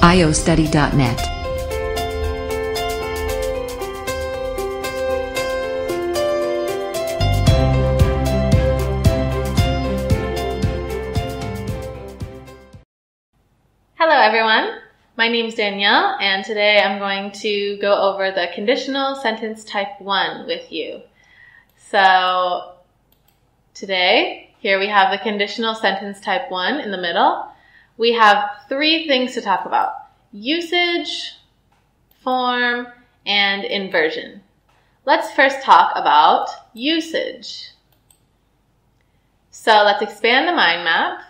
iostudy.net. Hello everyone, my name is Danielle and today I'm going to go over the conditional sentence type 1 with you. So today, here we have the conditional sentence type 1 in the middle. We have three things to talk about. Usage, form, and inversion. Let's first talk about usage. So let's expand the mind map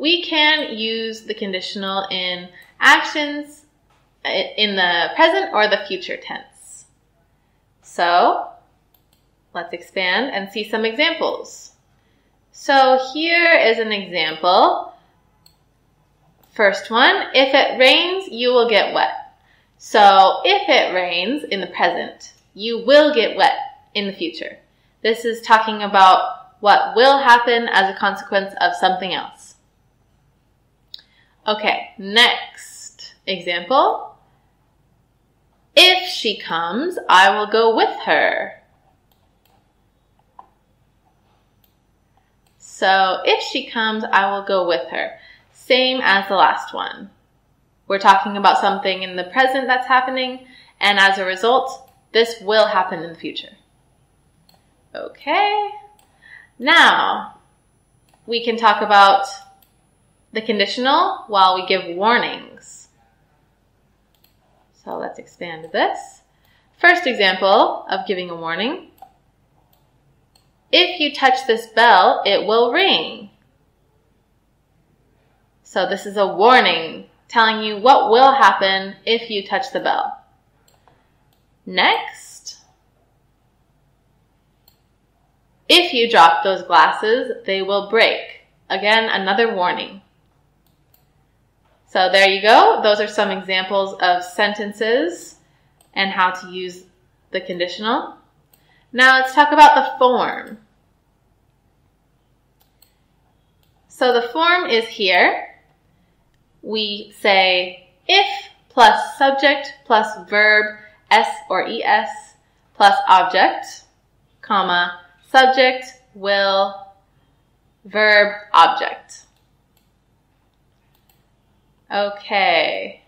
we can use the conditional in actions in the present or the future tense. So let's expand and see some examples. So here is an example. First one, if it rains, you will get wet. So if it rains in the present, you will get wet in the future. This is talking about what will happen as a consequence of something else. Okay, next example. If she comes, I will go with her. So if she comes, I will go with her. Same as the last one. We're talking about something in the present that's happening, and as a result, this will happen in the future. Okay. Now, we can talk about the conditional while we give warnings. So let's expand this. First example of giving a warning. If you touch this bell, it will ring. So this is a warning telling you what will happen if you touch the bell. Next, if you drop those glasses, they will break. Again, another warning. So there you go. Those are some examples of sentences and how to use the conditional. Now let's talk about the form. So the form is here. We say if plus subject plus verb s or es plus object, comma, subject, will, verb, object. Okay.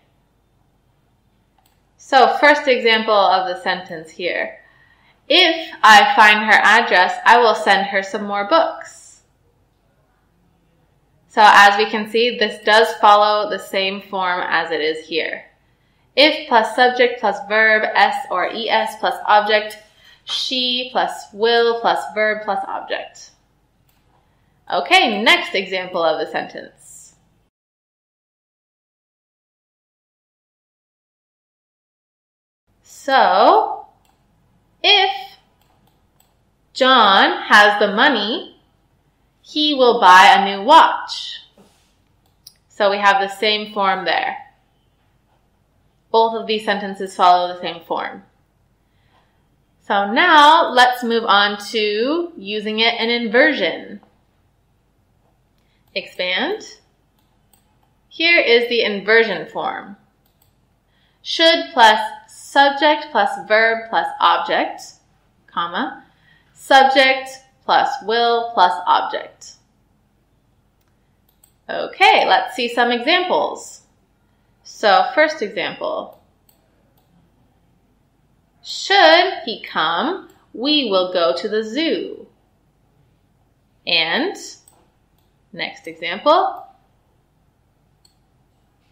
So first example of the sentence here. If I find her address, I will send her some more books. So as we can see, this does follow the same form as it is here. If plus subject plus verb, s or es plus object, she plus will plus verb plus object. Okay, next example of the sentence. So, if John has the money, he will buy a new watch. So we have the same form there. Both of these sentences follow the same form. So now let's move on to using it in inversion. Expand. Here is the inversion form. Should plus subject plus verb plus object, comma, subject plus will plus object. Okay, let's see some examples. So first example. Should he come, we will go to the zoo. And next example.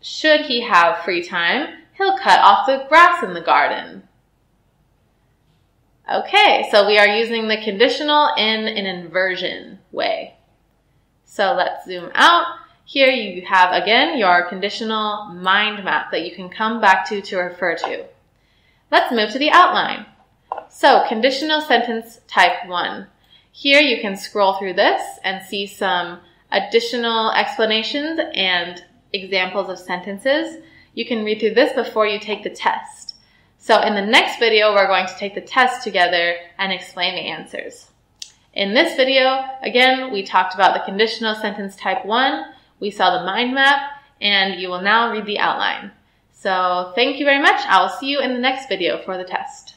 Should he have free time, he'll cut off the grass in the garden. Okay, so we are using the conditional in an inversion way. So let's zoom out. Here you have again your conditional mind map that you can come back to to refer to. Let's move to the outline. So conditional sentence type 1. Here you can scroll through this and see some additional explanations and examples of sentences you can read through this before you take the test. So in the next video, we're going to take the test together and explain the answers. In this video, again, we talked about the conditional sentence type 1, we saw the mind map, and you will now read the outline. So thank you very much. I will see you in the next video for the test.